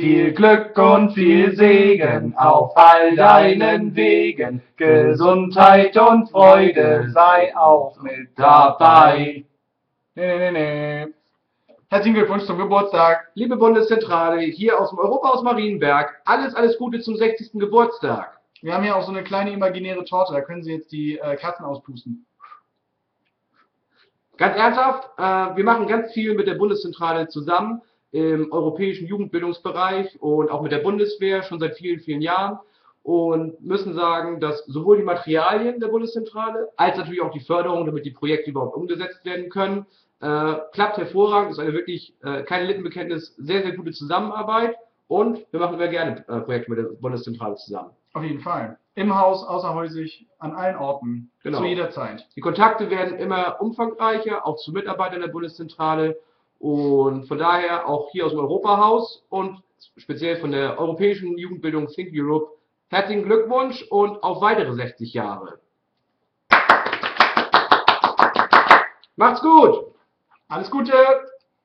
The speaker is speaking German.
Viel Glück und viel Segen auf all deinen Wegen. Gesundheit und Freude sei auch mit dabei. Nee, nee, nee, nee. Herzlichen Glückwunsch zum Geburtstag. Liebe Bundeszentrale, hier aus dem Europahaus Marienberg, alles, alles Gute zum 60. Geburtstag. Wir haben hier auch so eine kleine imaginäre Torte, da können Sie jetzt die äh, Kerzen auspusten. Ganz ernsthaft, äh, wir machen ganz viel mit der Bundeszentrale zusammen im europäischen Jugendbildungsbereich und auch mit der Bundeswehr schon seit vielen, vielen Jahren und müssen sagen, dass sowohl die Materialien der Bundeszentrale als natürlich auch die Förderung, damit die Projekte überhaupt umgesetzt werden können, äh, klappt hervorragend, ist eine wirklich äh, keine Lippenbekenntnis, sehr, sehr gute Zusammenarbeit und wir machen immer gerne äh, Projekte mit der Bundeszentrale zusammen. Auf jeden Fall. Im Haus, außerhäusig, an allen Orten. Genau. Zu jeder Zeit. Die Kontakte werden immer umfangreicher, auch zu Mitarbeitern der Bundeszentrale und von daher auch hier aus dem Europahaus und speziell von der Europäischen Jugendbildung Think Europe herzlichen Glückwunsch und auf weitere 60 Jahre. Macht's gut! Alles Gute!